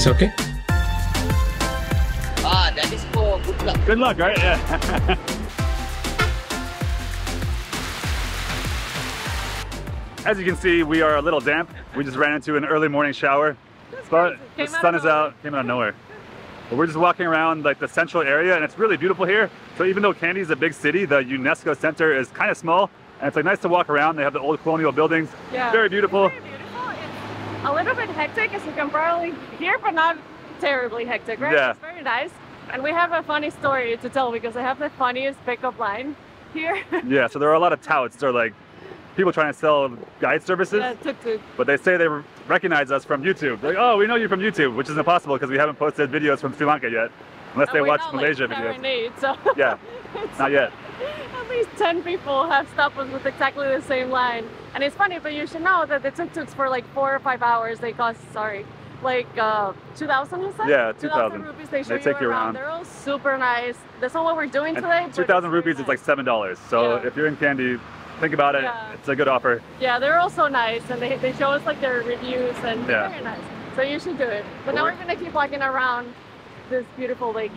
is okay. Ah, that is for good luck. Good luck, right? Yeah. As you can see, we are a little damp. We just ran into an early morning shower, but the sun is out, came out of nowhere. But we're just walking around like the central area and it's really beautiful here. So even though Kandy is a big city, the UNESCO Center is kind of small and it's like nice to walk around. They have the old colonial buildings. Yeah. Very beautiful. Very beautiful. It's a little bit hectic, as you can probably hear, but not terribly hectic, right? Yeah. It's very nice. And we have a funny story to tell because I have the funniest pickup line here. Yeah, so there are a lot of touts. They're like people trying to sell guide services. yeah, tuk-tuk. but they say they recognize us from YouTube. They're like, oh, we know you from YouTube, which is impossible because we haven't posted videos from Sri Lanka yet, unless And they watch not, Malaysia like, videos. paranoid, so Yeah, not yet. At least 10 people have stopped us with exactly the same line. And it's funny, but you should know that the tuk-tuks for like four or five hours, they cost, sorry, like uh, 2,000 you said? Yeah, 2,000. rupees, they show They you take you around. They're all super nice. That's not what we're doing And today. 2,000 it's very rupees is like seven dollars. So Yeah. if you're in Kandy, think about it. Yeah. It's a good offer. Yeah, they're all so nice and they, they show us like their reviews and Yeah. very nice. So you should do it. But now we're gonna keep walking around this beautiful lake.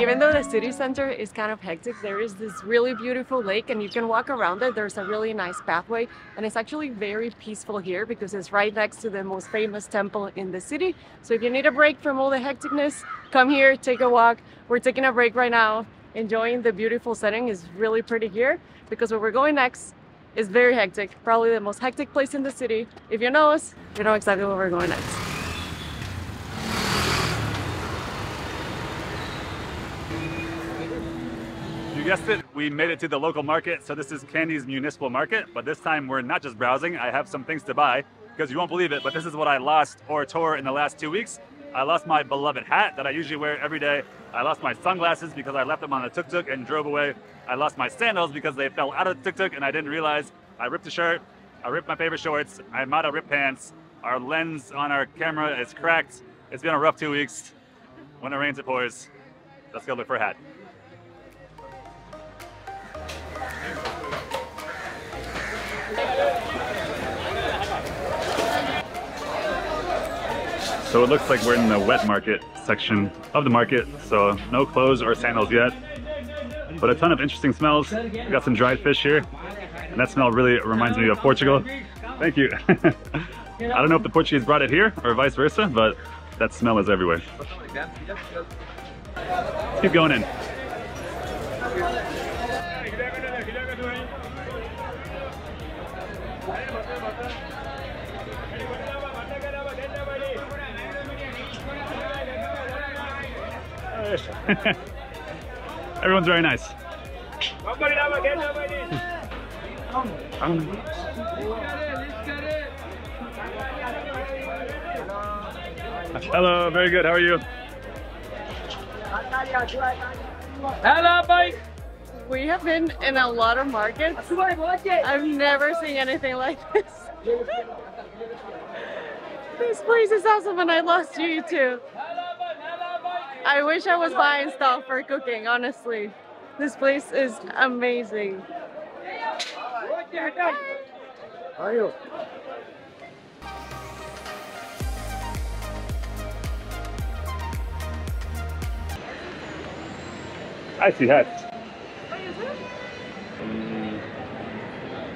Even though the city center is kind of hectic, there is this really beautiful lake and you can walk around it. There's a really nice pathway and it's actually very peaceful here because it's right next to the most famous temple in the city. So if you need a break from all the hecticness, come here, take a walk. We're taking a break right now, enjoying the beautiful setting. It's really pretty here because where we're going next is very hectic, probably the most hectic place in the city. If you know us, you know exactly where we're going next. You guessed it, we made it to the local market. So this is Kandy's municipal market, but this time we're not just browsing. I have some things to buy because you won't believe it, but this is what I lost or tore in the last two weeks. I lost my beloved hat that I usually wear every day. I lost my sunglasses because I left them on the tuk-tuk and drove away. I lost my sandals because they fell out of the tuk-tuk and I didn't realize. I ripped a shirt, I ripped my favorite shorts, I'm out of ripped pants. Our lens on our camera is cracked. It's been a rough two weeks. When it rains, it pours. Let's go look for a hat. So it looks like we're in the wet market section of the market. So no clothes or sandals yet, but a ton of interesting smells. We got some dried fish here, and that smell really reminds me of Portugal. Thank you. I don't know if the Portuguese brought it here or vice versa, but that smell is everywhere. Keep going in. Everyone's very nice. Hello, very good. How are you? Hello, bike. We have been in a lot of markets. I've never seen anything like this. this place is awesome and I lost you too. I wish I was buying stuff for cooking, honestly. This place is amazing. How are you? I see hats.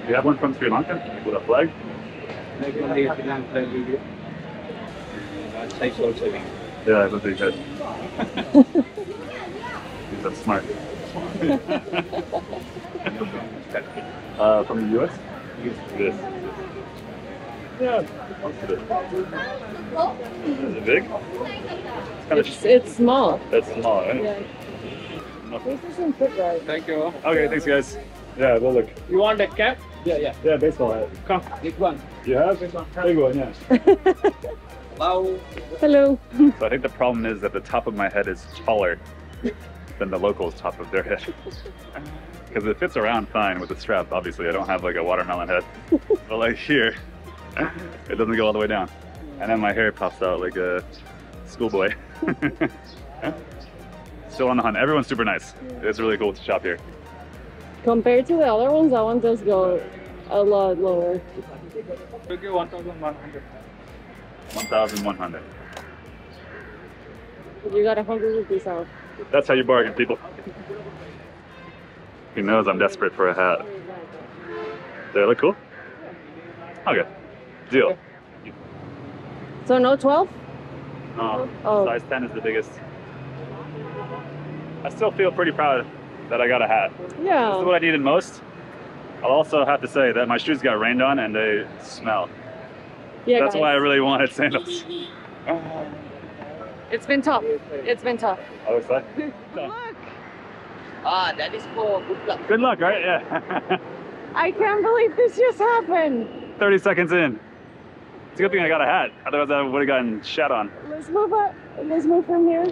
Do you have one from Sri Lanka with a flag? Yeah, I don't think that. That's smart. uh, from the US? This. Yeah, most of it. Is it big? It's kind It's, it's small. of it's small, right? Yeah. This doesn't fit right. Thank you. Okay, thanks guys. Yeah, we'll look. You want a cap? Yeah, yeah. Yeah, baseball hat. Come, this one. You have? Big one, yeah. Hello. Hello. So I think the problem is that the top of my head is taller than the locals' top of their head. Because it fits around fine with the strap, obviously. I don't have like a watermelon head. but like here, it doesn't go all the way down. And then my hair pops out like a schoolboy. Still on the hunt. Everyone's super nice. It's really cool to shop here. Compared to the other ones, that one does go a lot lower. 1,100. You got a hundred rupees out. That's how you bargain, people. He knows I'm desperate for a hat. Do they look cool? Okay. Deal. So no 12? Oh, Oh. size 10 is the biggest. I still feel pretty proud that I got a hat. Yeah. This is what I needed most. I'll also have to say that my shoes got rained on and they smell. Yeah, That's guys. why I really wanted sandals. It's been tough. It's been tough. I was like, Look, Ah, that is for good luck. good luck, right? Yeah. I can't believe this just happened. 30 seconds in. It's a good thing I got a hat. Otherwise, I would have gotten shat on. Let's move up. Let's move from here.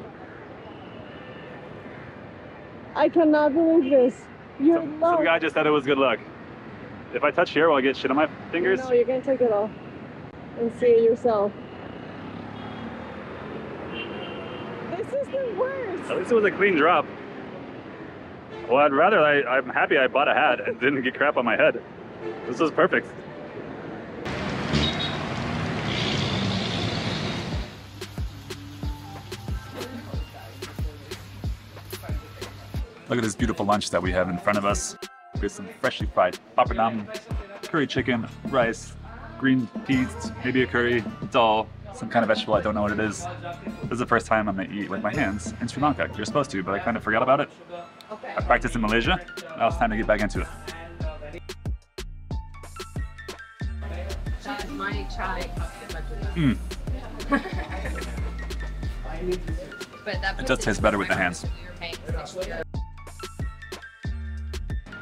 I cannot believe this. You're Some, some guy just said it was good luck. If I touch here, will I get shit on my fingers? No, you're gonna take it off and see it yourself. This is the worst. At least it was a clean drop. Well, I'd rather, I, I'm happy I bought a hat and didn't get crap on my head. This is perfect. Look at this beautiful lunch that we have in front of us. We have some freshly fried papadum, curry chicken, rice, green peas, maybe a curry, dal, some kind of vegetable, I don't know what it is. This is the first time I'm gonna eat with my hands in Sri Lanka. You're supposed to, but I kind of forgot about it. I practiced in Malaysia. Now it's time to get back into it. Mm. It does taste better with the hands.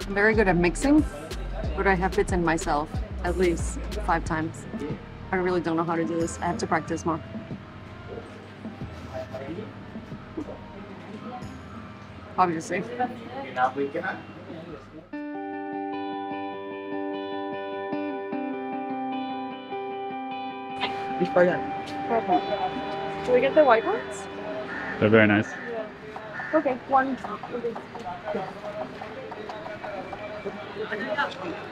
I'm very good at mixing, but I have bitten myself at least five times. I really don't know how to do this. I have to practice more. Obviously. Perfect. Do we get the white ones? They're very nice. Okay, one.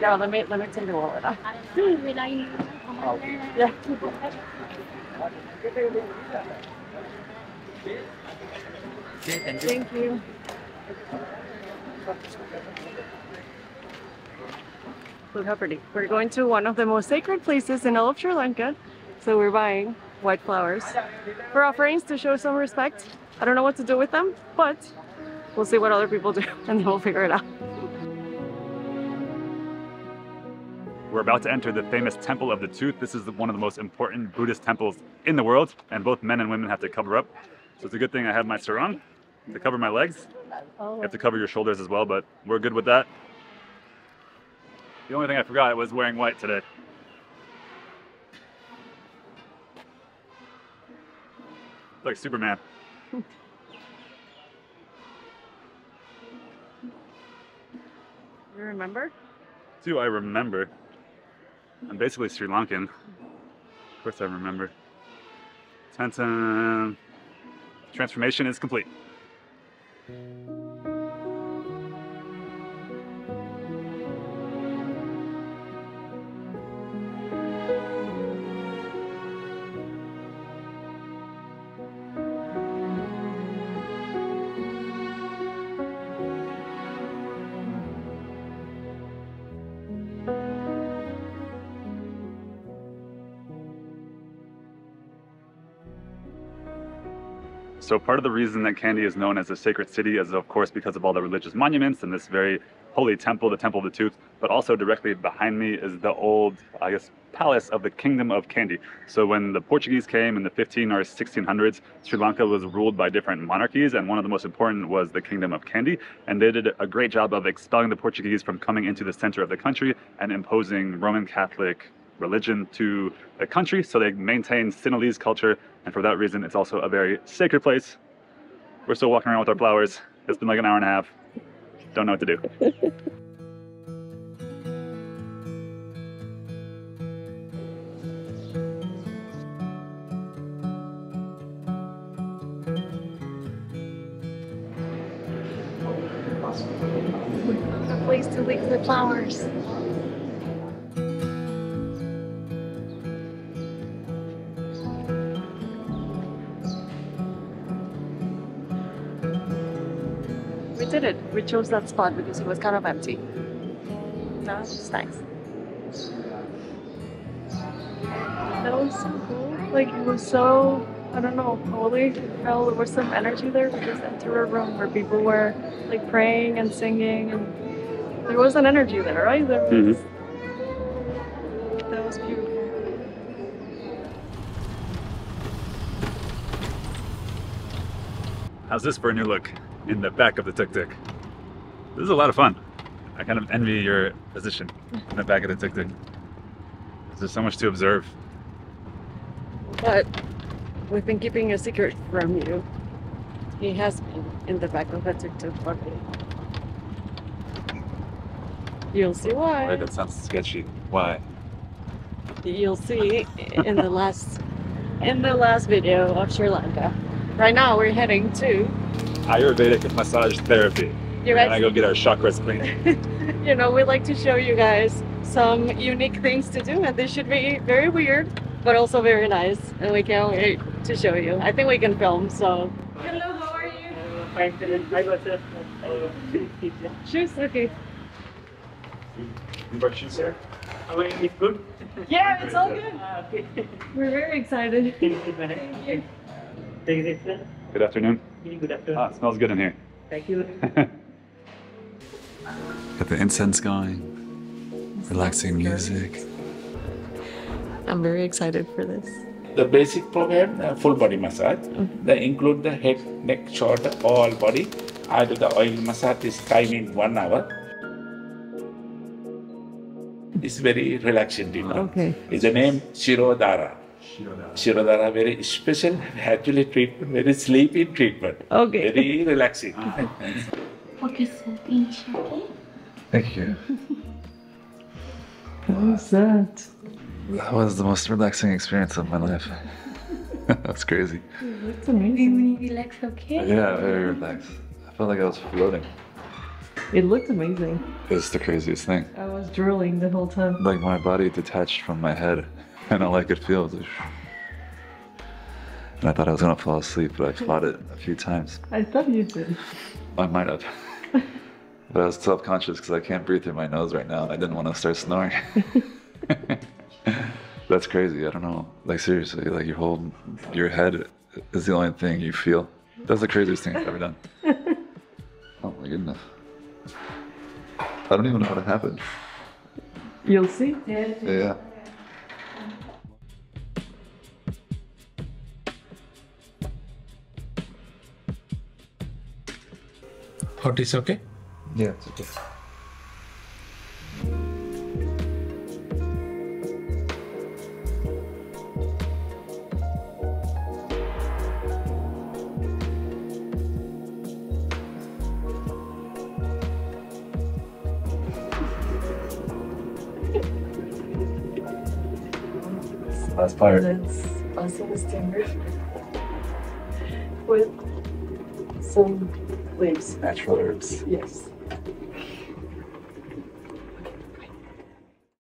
Yeah, let me let me take the wallet out. Yeah. Thank you. Look how pretty. We're going to one of the most sacred places in all of Sri Lanka. So we're buying white flowers for offerings to show some respect. I don't know what to do with them, but we'll see what other people do and then we'll figure it out. We're about to enter the famous Temple of the Tooth. This is one of the most important Buddhist temples in the world, and both men and women have to cover up. So it's a good thing I have my sarong to cover my legs. You have to cover your shoulders as well, but we're good with that. The only thing I forgot was wearing white today. Like Superman. You remember? Do I remember? I'm basically Sri Lankan. Of course I remember. Tantan. Transformation is complete. So part of the reason that Kandy is known as a sacred city is of course because of all the religious monuments and this very holy temple, the Temple of the Tooth, but also directly behind me is the old, I guess, palace of the Kingdom of Kandy. So when the Portuguese came in the 15 or 1600s, Sri Lanka was ruled by different monarchies and one of the most important was the Kingdom of Kandy. And they did a great job of expelling the Portuguese from coming into the center of the country and imposing Roman Catholic religion to the country, so they maintain Sinhalese culture, and for that reason, it's also a very sacred place. We're still walking around with our flowers. It's been like an hour and a half. Don't know what to do. a place to leave the flowers. We chose that spot because it was kind of empty. No, it's nice. That was so cool. Like it was so I don't know, holy. I felt there was some energy there. We just entered a room where people were like praying and singing and there was an energy there, right? There was, mm-hmm. That was beautiful. How's this for a new look in the back of the tuk tuk? This is a lot of fun. I kind of envy your position in the back of the tuk tuk. There's so much to observe. But we've been keeping a secret from you. He has been in the back of a tuk-tuk for. You'll see why. Right, that sounds sketchy. Why? You'll see in the last in the last video of Sri Lanka. Right now we're heading to Ayurvedic massage therapy. You And I go get our chakras cleaned. you know, we like to show you guys some unique things to do and this should be very weird but also very nice and we can't wait to show you. I think we can film so Hello, how are you? I got it. Shoes? Okay. You brought shoes here? How are you? It's good? Yeah, it's all good. Ah, okay. We're very excited. Thank you. Take it, sir. Good afternoon. Good afternoon. Ah, it smells good in here. Thank you. Got the incense going, relaxing music. I'm very excited for this. The basic program, uh, full body massage. They include the head, neck, shoulder, all body. I do the oil massage this time in one hour. It's very relaxing treatment. Okay. It's the name Shirodhara. Shirodhara, very special, actually treatment, very sleepy treatment. Okay. Very relaxing. Focus on pinch, okay? Thank you. what was that? That was the most relaxing experience of my life. That's crazy. Looks When amazing. you relax, okay? Yeah, very relaxed. I felt like I was floating. It looked amazing. It's the craziest thing. I was drooling the whole time. Like my body detached from my head, and all I could feel was. a And I thought I was gonna fall asleep, but I fought it a few times. I thought you did. I might have. But I was self-conscious because I can't breathe through my nose right now, I didn't want to start snoring. That's crazy. I don't know. Like seriously, like your whole your head is the only thing you feel. That's the craziest thing I've ever done. Oh my goodness. I don't even know how it happened. You'll see. Yeah. Hot is okay? Yeah, it's okay. Last part. That's also standard with some leaves. Natural herbs. Yes.